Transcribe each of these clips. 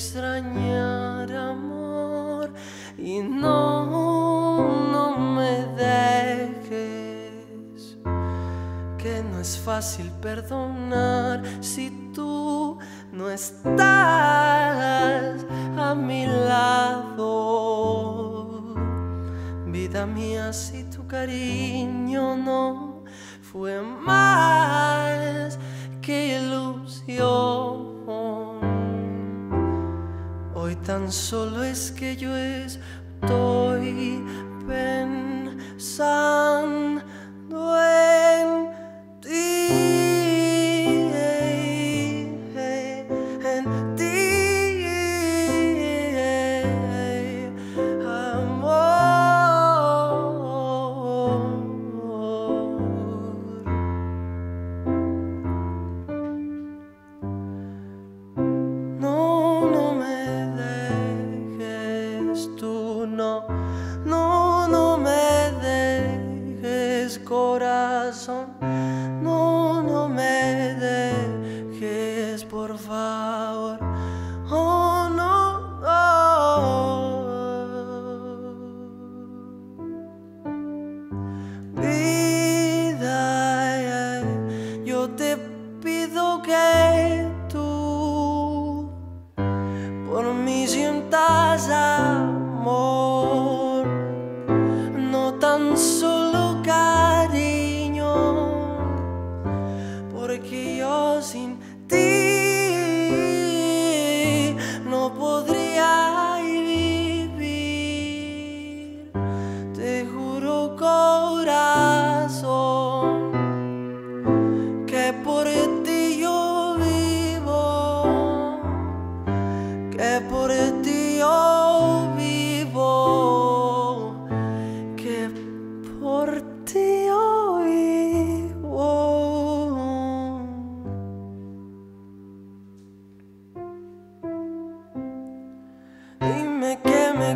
extrañar amor y no, no me dejes, que no es fácil perdonar si tú no estás a mi lado. Vida mía, si tu cariño no fue más que ilusión. Hoy tan solo es que yo estoy pensando por favor,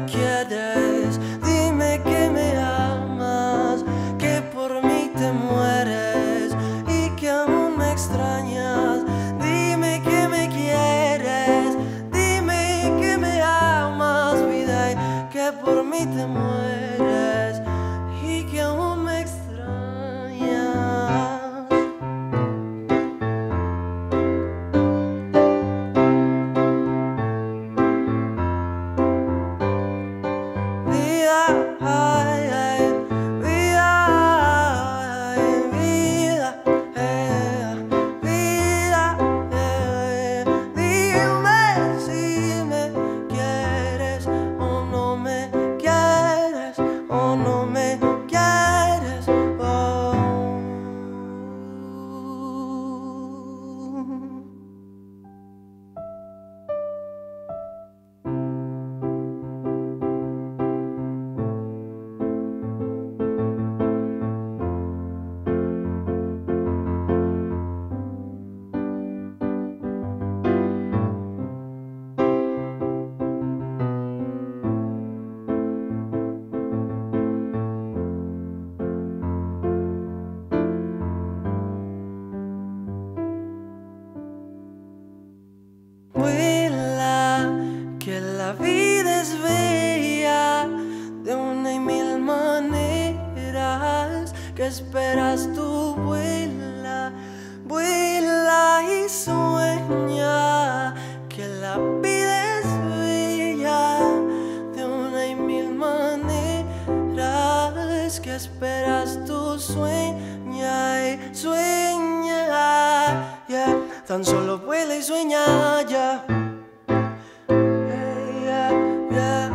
que Vuela, que la vida es bella de una y mil maneras. Que esperas tú, vuela, vuela y sueña. Que la vida es bella de una y mil maneras. Que esperas tú, sueña y sueña. Yeah. Tan solo vuela y sueña, ya. Hey, yeah, yeah.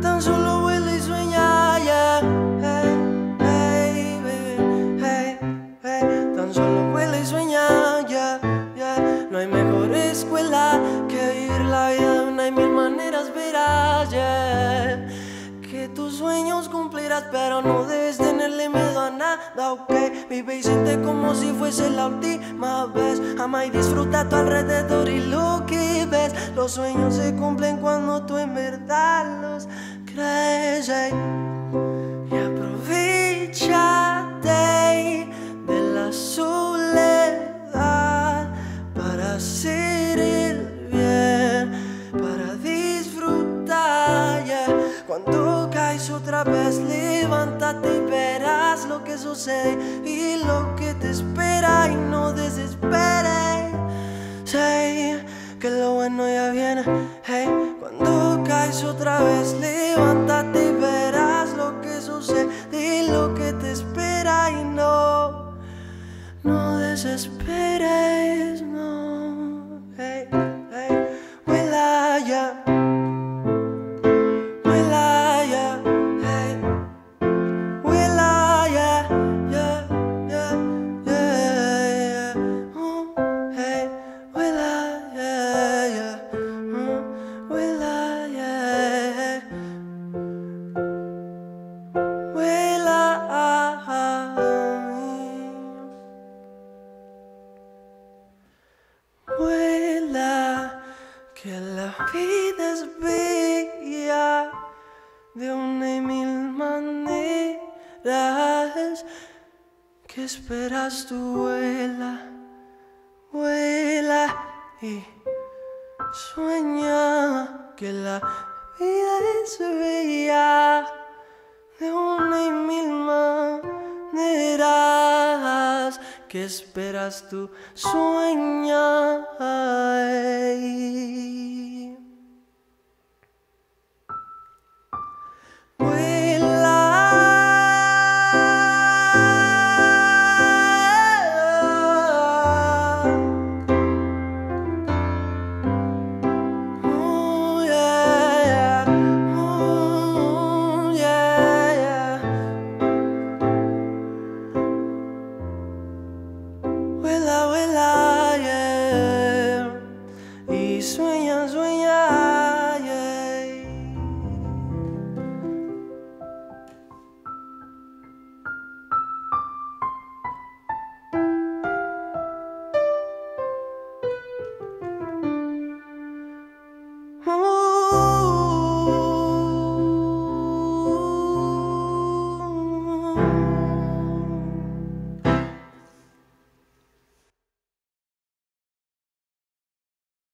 Tan solo vuela y sueña, ya. Hey, hey, baby, hey, hey. Tan solo vuela y sueña, ya, ya. No hay mejor escuela que vivir la vida de una y mil maneras verás, yeah. Tus sueños cumplirás, pero no debes tenerle miedo a nada, ok. Vive y siente como si fuese la última vez. Ama y disfruta a tu alrededor y lo que ves. Los sueños se cumplen cuando tú en verdad los crees. ey. Y lo que te espera y no desesperes. Sé que lo bueno ya viene. Hey, cuando caes otra vez, levántate y verás lo que sucede y lo que te espera y no, no desesperes, que la vida es bella de una y mil maneras. ¿Qué esperas tú? Vuela, vuela y sueña que la vida es bella de una y mil maneras. ¿Qué esperas tú? Sueña. swinging, swinging.